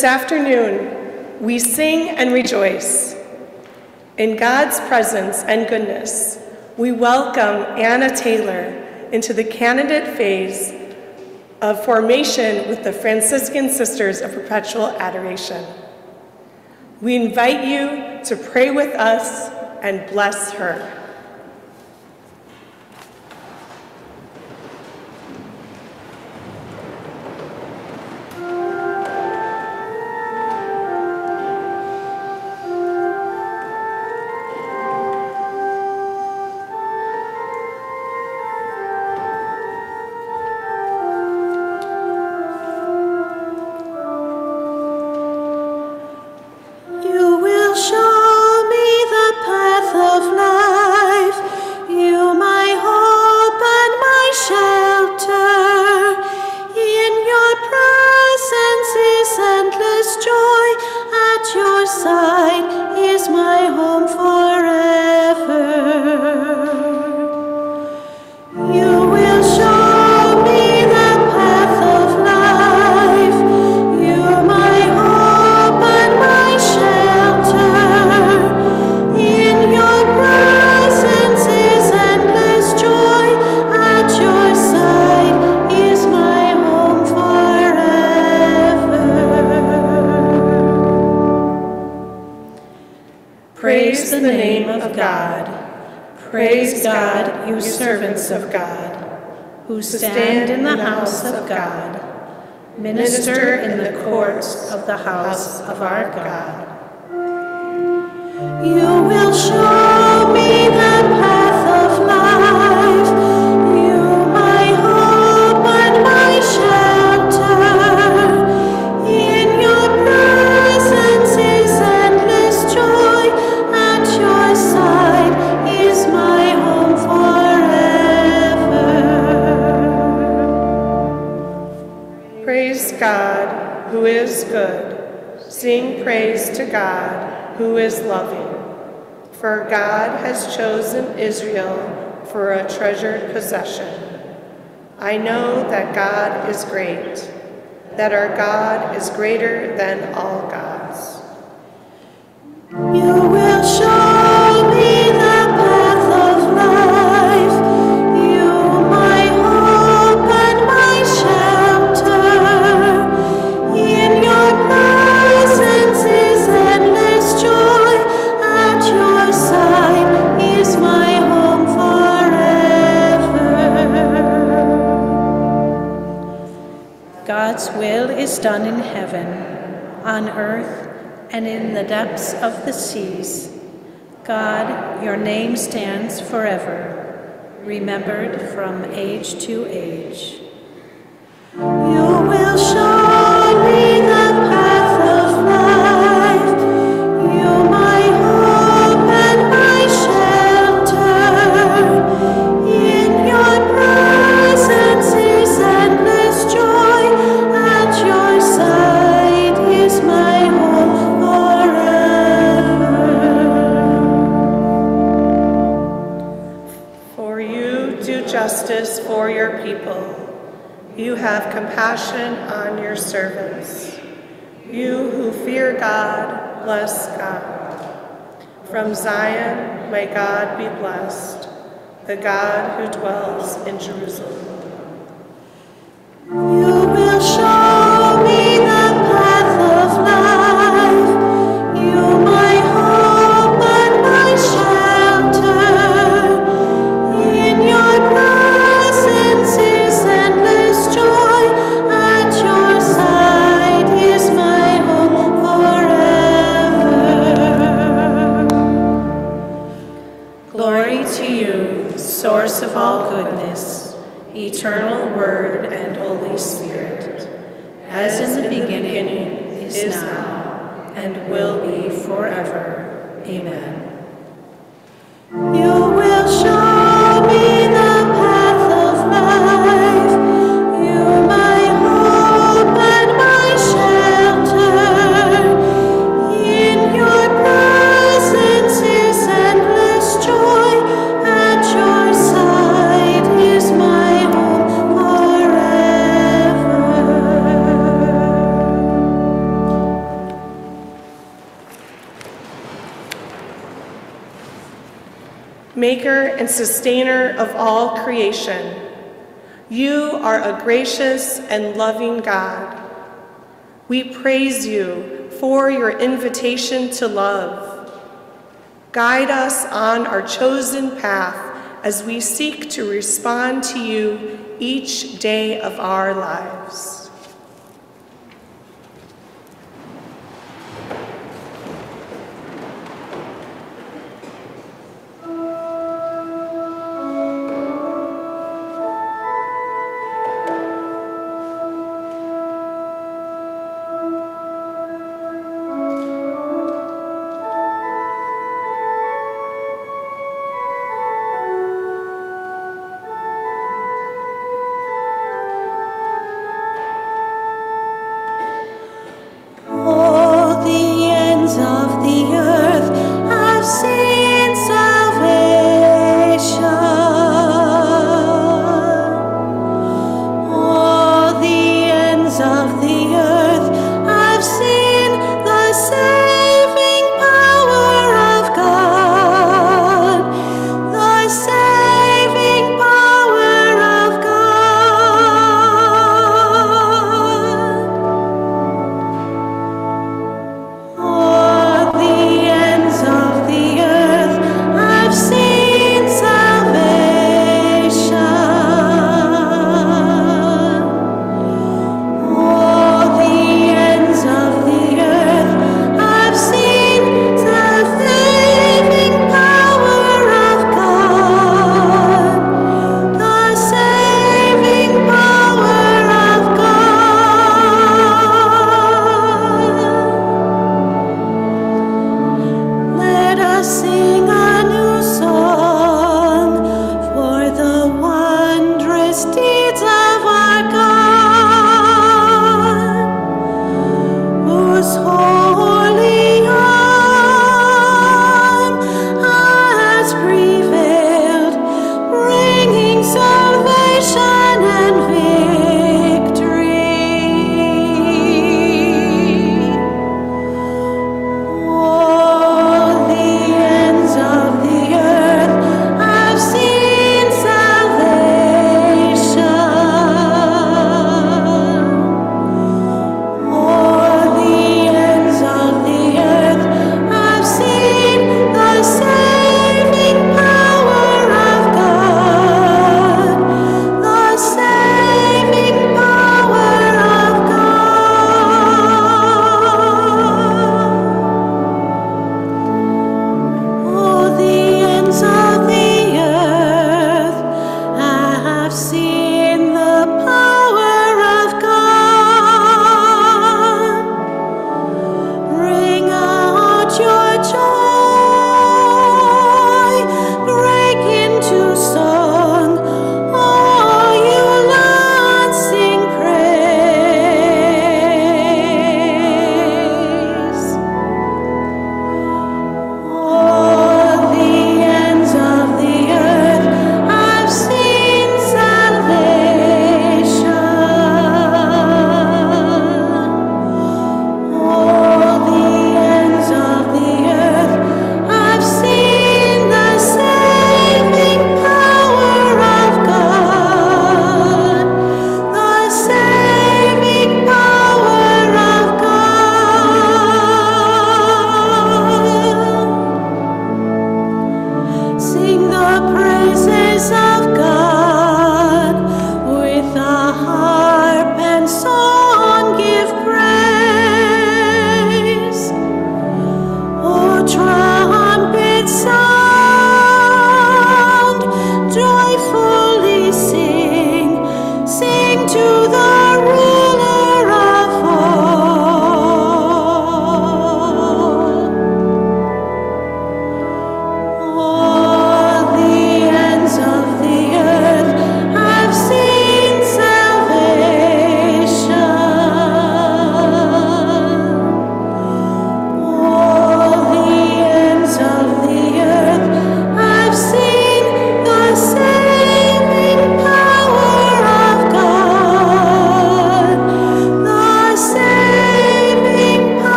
This afternoon, we sing and rejoice. In God's presence and goodness, we welcome Anna Taylor into the candidate phase of formation with the Franciscan Sisters of Perpetual Adoration. We invite you to pray with us and bless her. Stand in the house of God. Minister in the courts of the house of our God. You will show praise to God, who is loving. For God has chosen Israel for a treasured possession. I know that God is great, that our God is greater than all gods. You will show me done in heaven, on earth, and in the depths of the seas. God, your name stands forever, remembered from age to age. Bless God. From Zion, may God be blessed, the God who dwells in Jerusalem. Goodness, eternal Word and Holy Spirit, as in the beginning, is now, and will be forever. Amen. You sustainer of all creation, you are a gracious and loving God. We praise you for your invitation to love. Guide us on our chosen path as we seek to respond to you each day of our lives.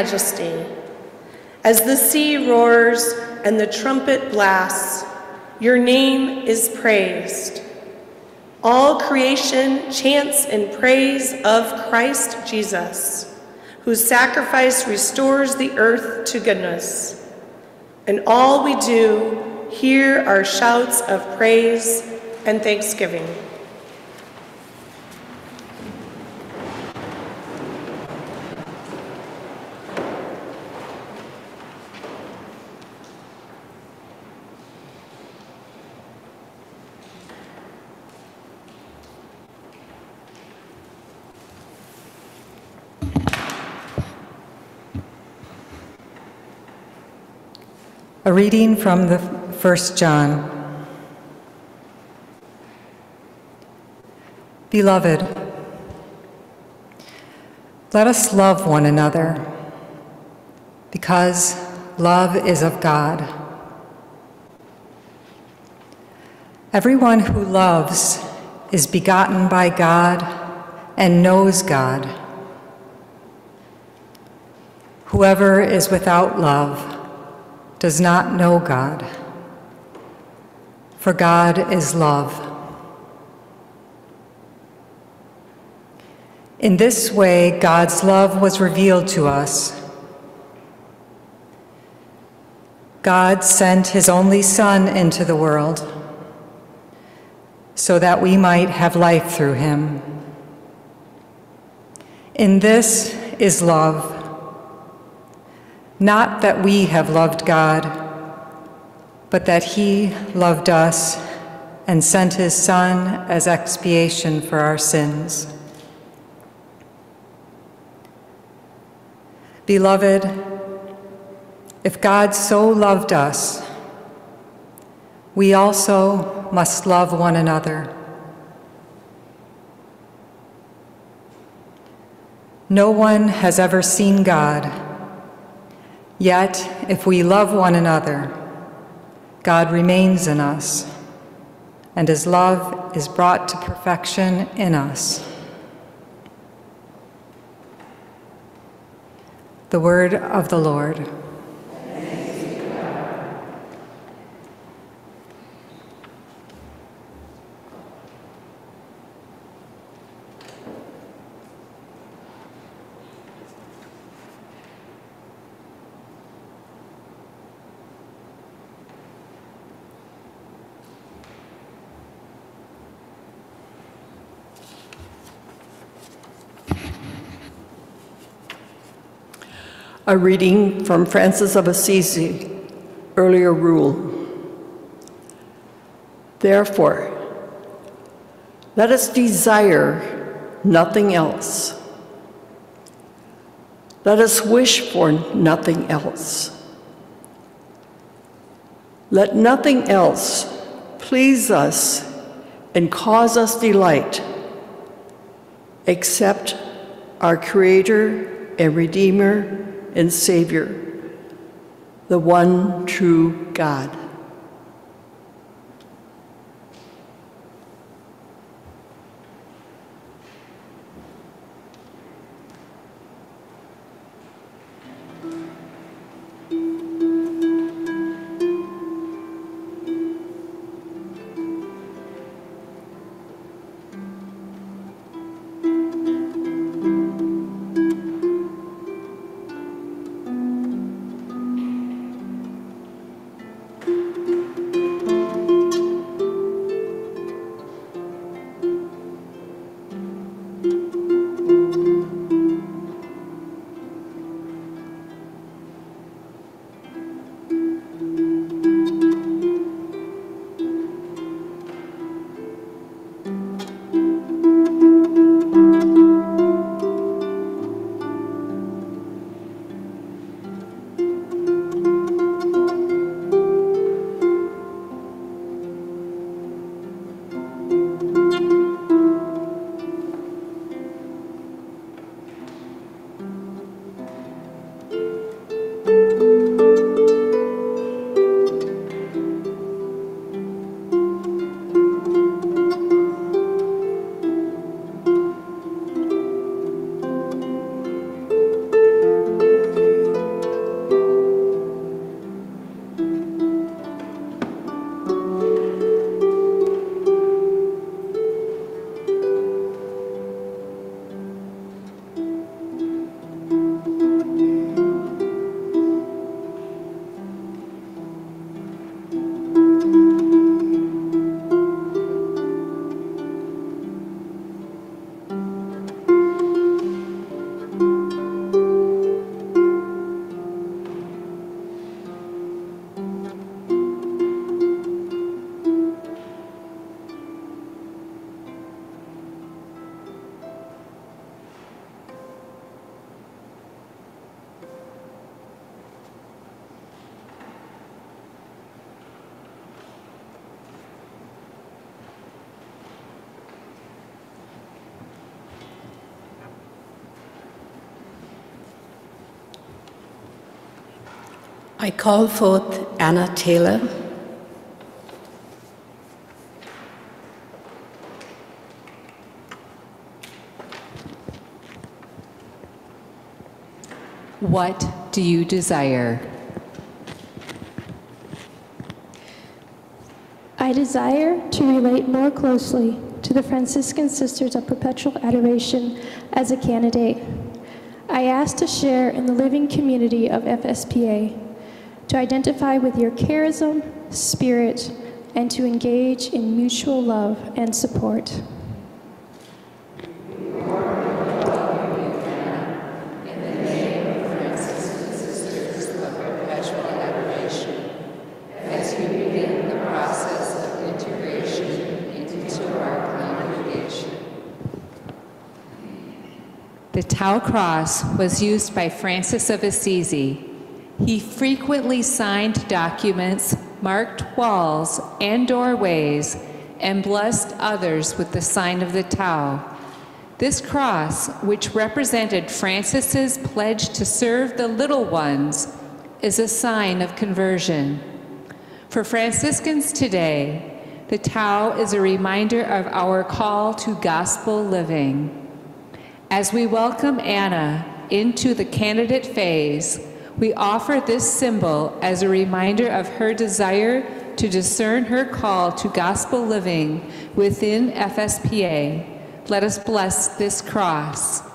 Majesty. As the sea roars and the trumpet blasts, your name is praised. All creation chants in praise of Christ Jesus, whose sacrifice restores the earth to goodness. And all we do, hear our shouts of praise and thanksgiving. A reading from the First John. Beloved, let us love one another because love is of God. Everyone who loves is begotten by God and knows God. Whoever is without love does not know God, for God is love. In this way, God's love was revealed to us. God sent his only Son into the world so that we might have life through him. In this is love. Not that we have loved God, but that He loved us and sent His Son as expiation for our sins. Beloved, if God so loved us, we also must love one another. No one has ever seen God. Yet, if we love one another, God remains in us, and his love is brought to perfection in us. The word of the Lord. A reading from Francis of Assisi, earlier rule. Therefore, let us desire nothing else. Let us wish for nothing else. Let nothing else please us and cause us delight except our Creator and Redeemer and Savior, the one true God. I call forth Anna Taylor. What do you desire? I desire to relate more closely to the Franciscan Sisters of Perpetual Adoration as a candidate. I ask to share in the living community of FSPA, to identify with your charism, spirit, and to engage in mutual love and support. As we begin the process of integration into our plan the Tau cross was used by Francis of Assisi. He frequently signed documents, marked walls and doorways, and blessed others with the sign of the Tau. This cross, which represented Francis's pledge to serve the little ones, is a sign of conversion. For Franciscans today, the Tau is a reminder of our call to gospel living. As we welcome Anna into the candidate phase, we offer this symbol as a reminder of her desire to discern her call to gospel living within FSPA. Let us bless this cross.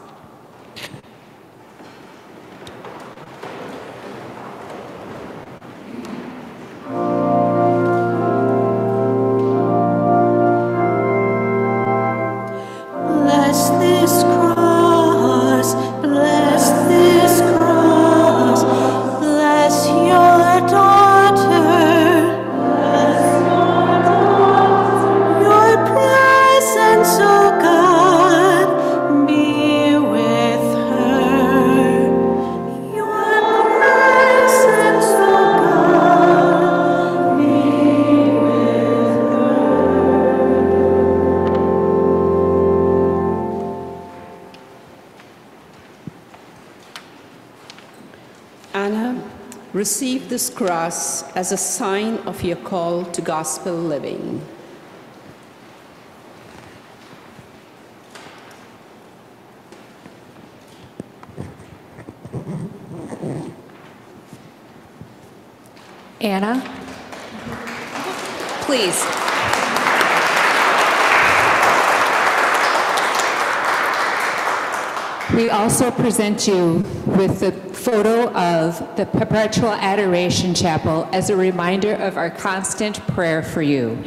Cross as a sign of your call to gospel living. Anna, please. We also present you with the photo of the Perpetual Adoration Chapel as a reminder of our constant prayer for you.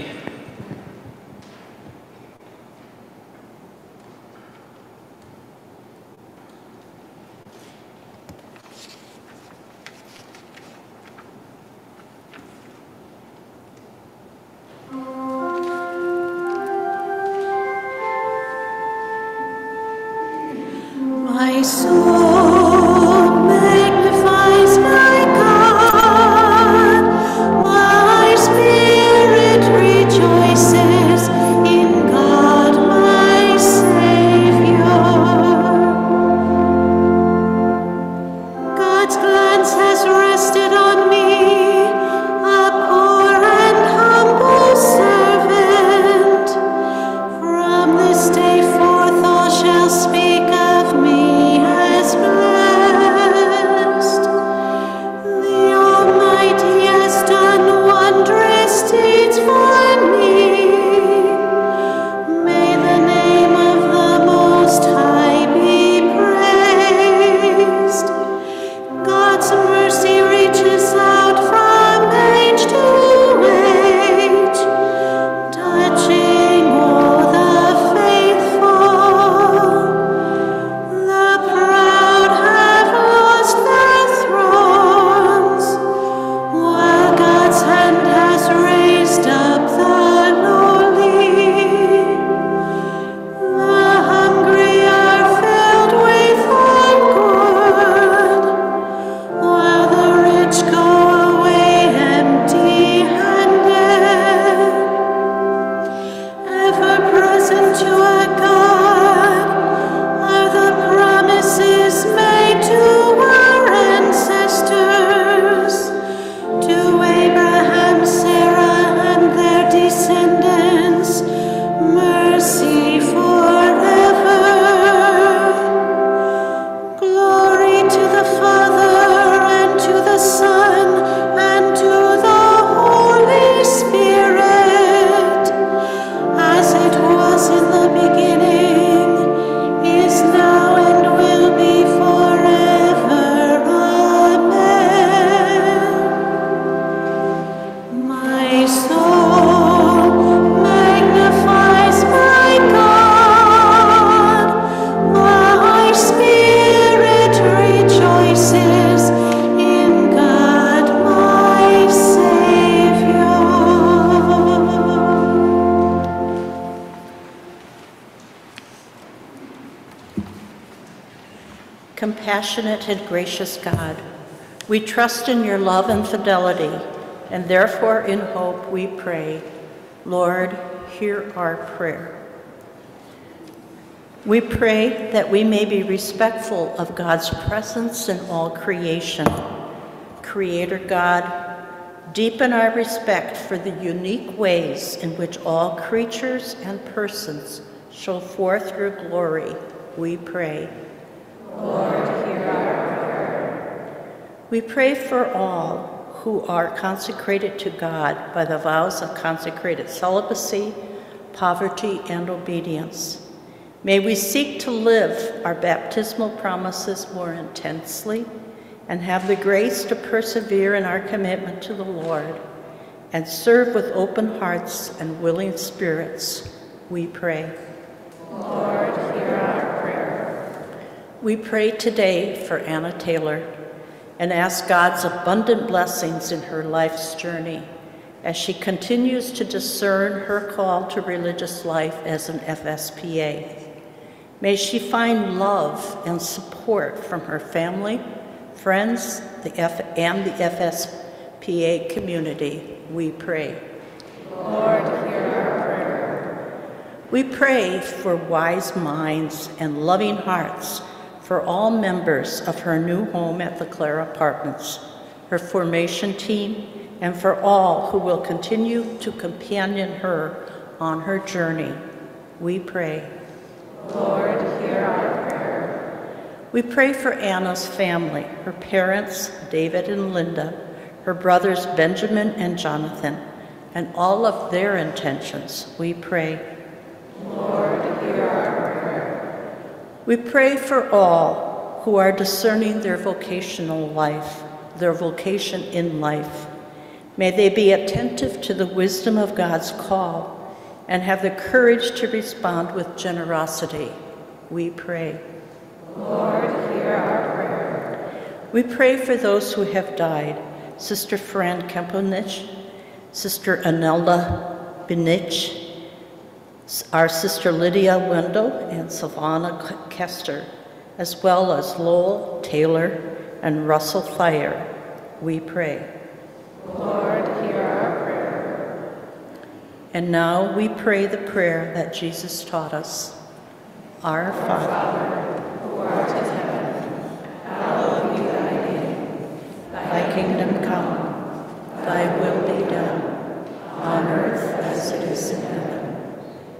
Compassionate and gracious God, we trust in your love and fidelity, and therefore in hope we pray. Lord, hear our prayer. We pray that we may be respectful of God's presence in all creation. Creator God, deepen our respect for the unique ways in which all creatures and persons show forth your glory, we pray. Lord, hear our prayer. We pray for all who are consecrated to God by the vows of consecrated celibacy, poverty, and obedience. May we seek to live our baptismal promises more intensely and have the grace to persevere in our commitment to the Lord and serve with open hearts and willing spirits, we pray. Lord, hear our prayer. We pray today for Anna Taylor and ask God's abundant blessings in her life's journey as she continues to discern her call to religious life as an FSPA. May she find love and support from her family, friends, the F and the FSPA community, we pray. Lord, hear our prayer. We pray for wise minds and loving hearts for all members of her new home at the Clare Apartments, her formation team, and for all who will continue to companion her on her journey. We pray. Lord, hear our prayer. We pray for Anna's family, her parents, David and Linda, her brothers Benjamin and Jonathan, and all of their intentions. We pray. Lord, hear our prayer. We pray for all who are discerning their vocational life, their vocation in life. May they be attentive to the wisdom of God's call and have the courage to respond with generosity. We pray. Lord, hear our prayer. We pray for those who have died Sister Fran Kemponich, Sister Anelda Benich, our Sister Lydia Wendell, and Savannah Kester, as well as Lowell Taylor and Russell Fire. We pray. Lord, hear our prayer. and now we pray the prayer that Jesus taught us. Our Father, who art in heaven, hallowed be thy name. Thy kingdom come, thy will be done, on earth as it is in heaven.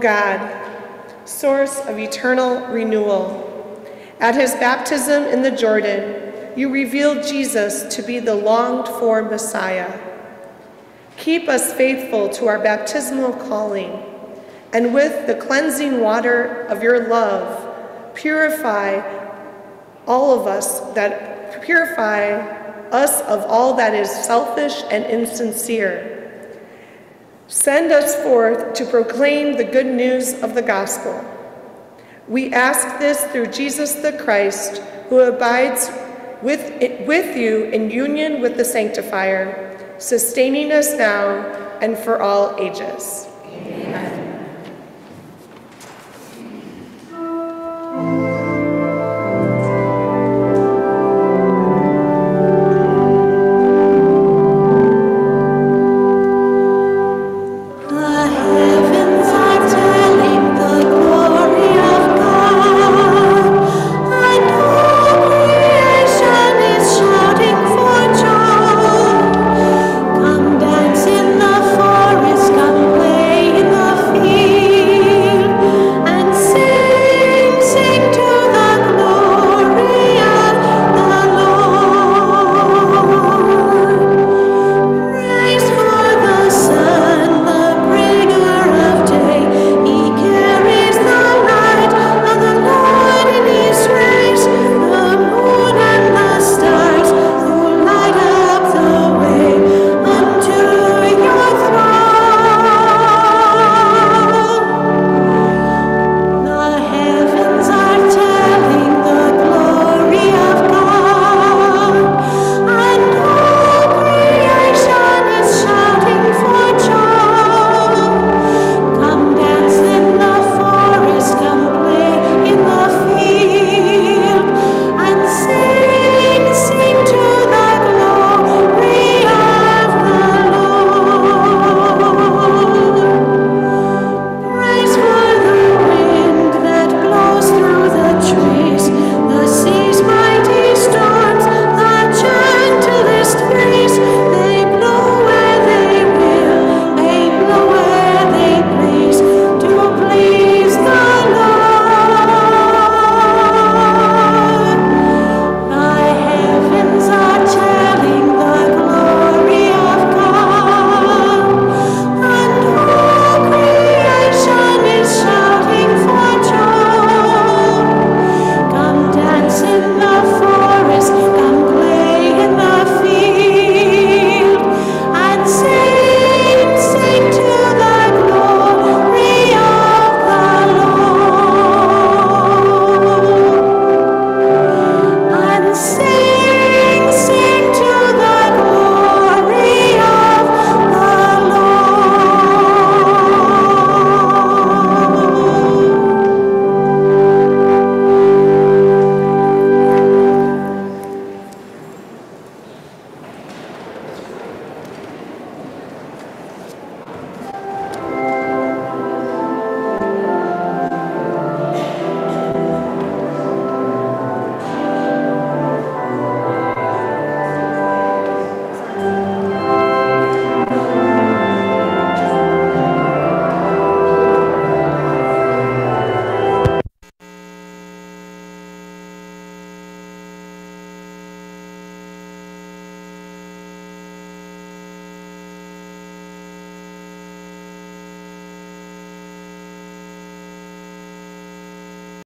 God, source of eternal renewal, at his baptism in the Jordan, you revealed Jesus to be the longed for Messiah. Keep us faithful to our baptismal calling, and with the cleansing water of your love, purify all of us that purify us of all that is selfish and insincere. Send us forth to proclaim the good news of the gospel. We ask this through Jesus the Christ, who abides with, with you in union with the Sanctifier, sustaining us now and for all ages. Amen.